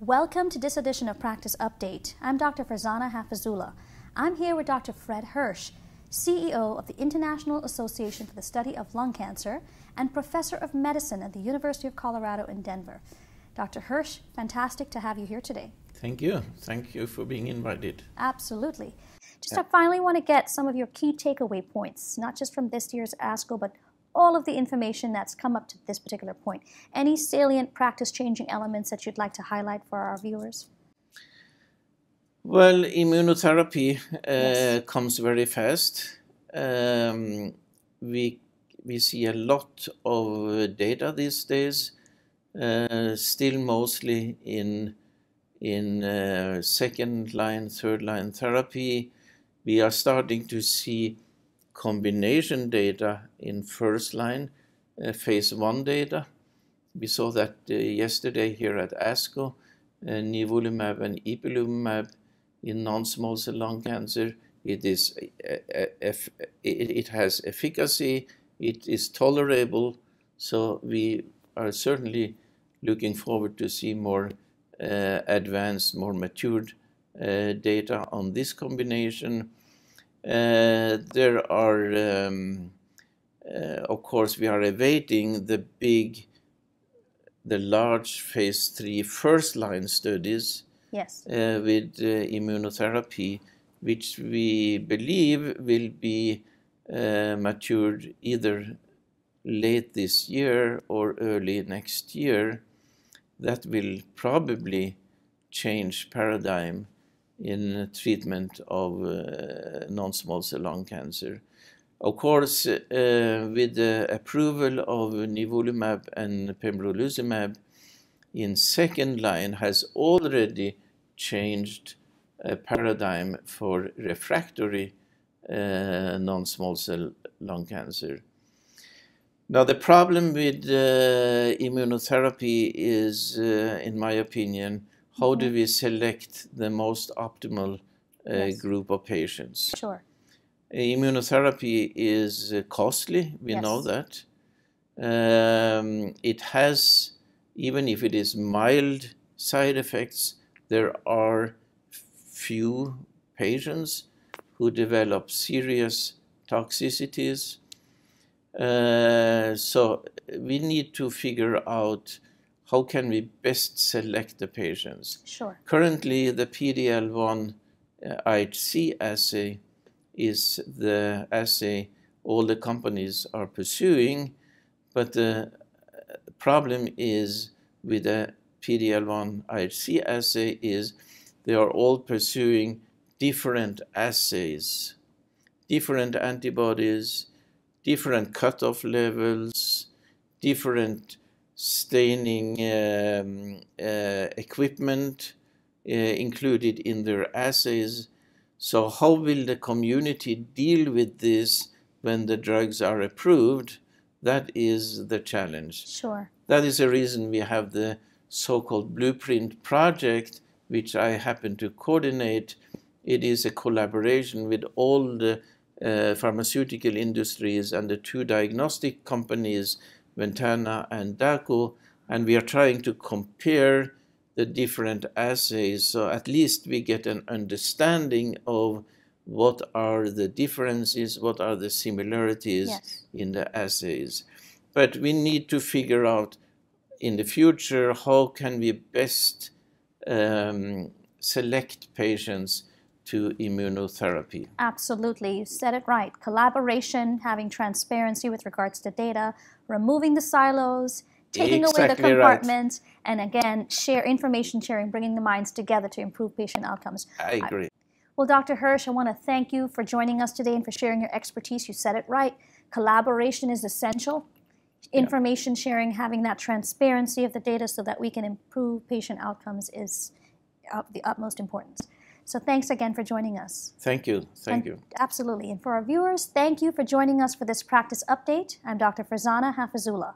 Welcome to this edition of Practice Update. I'm Dr. Farzana Hafizullah. I'm here with Dr. Fred Hirsch, CEO of the International Association for the Study of Lung Cancer and Professor of Medicine at the University of Colorado in Denver. Dr. Hirsch, fantastic to have you here today. Thank you. Thank you for being invited. Absolutely. Just yeah. I finally want to get some of your key takeaway points, not just from this year's ASCO, but all of the information that's come up to this particular point. Any salient practice changing elements that you'd like to highlight for our viewers? Well, immunotherapy uh, yes. comes very fast. Um, we we see a lot of data these days, uh, still mostly in in uh, second line, third line therapy. We are starting to see combination data in first line, uh, phase one data. We saw that uh, yesterday here at ASCO, uh, nivolumab and ipilimumab in non-small cell lung cancer. It is it has efficacy. It is tolerable. So we are certainly looking forward to see more advanced, more matured data on this combination. Uh, there are, um, uh, of course, we are awaiting the big, the large phase three first line studies yes. Uh, with immunotherapy, which we believe will be matured either late this year or early next year. That will probably change paradigm in treatment of uh, non-small cell lung cancer. Of course, uh, with the approval of nivolumab and pembrolizumab in second line has already changed a paradigm for refractory uh, non-small cell lung cancer. Now, the problem with immunotherapy is, in my opinion, how do we select the most optimal uh, yes. group of patients? Sure. Immunotherapy is uh, costly, we yes. know that. Um, it has, even if it is mild side effects, there are few patients who develop serious toxicities. Uh, so we need to figure out how can we best select the patients? Sure. Currently, the PD-L1 uh, IHC assay is the assay all the companies are pursuing, but the problem is with the PD-L1 IHC assay is they are all pursuing different assays, different antibodies, different cutoff levels, different staining um, uh, equipment uh, included in their assays. So how will the community deal with this when the drugs are approved? That is the challenge. Sure. That is the reason we have the so-called Blueprint project, which I happen to coordinate. It is a collaboration with all the uh, pharmaceutical industries and the two diagnostic companies Ventana and Dako, and we are trying to compare the different assays so at least we get an understanding of what are the differences, what are the similarities yes. in the assays. But we need to figure out in the future how can we best um, select patients to immunotherapy. Absolutely, you said it right. Collaboration, having transparency with regards to data, removing the silos, taking exactly away the compartments, right. and again, share information sharing, bringing the minds together to improve patient outcomes. I agree. I, well, Dr. Hirsch, I want to thank you for joining us today and for sharing your expertise. You said it right. Collaboration is essential. Information sharing, having that transparency of the data so that we can improve patient outcomes is of the utmost importance. So thanks again for joining us. Thank you. Thank and you. Absolutely. And for our viewers, thank you for joining us for this practice update. I'm Dr. Farzana Hafizullah.